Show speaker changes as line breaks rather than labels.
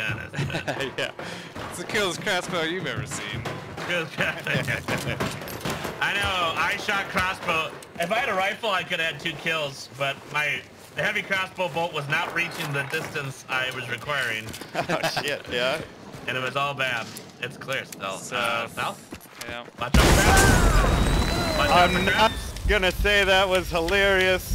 honest.
yeah. It's the coolest crossbow you've ever seen.
I know, I shot crossbow. If I had a rifle, I could have had two kills, but my the heavy crossbow bolt was not reaching the distance I was requiring.
oh shit, yeah.
And it was all bad. It's clear still.
So,
uh, south?
Yeah.
Watch out,
I'm not gonna say that was hilarious,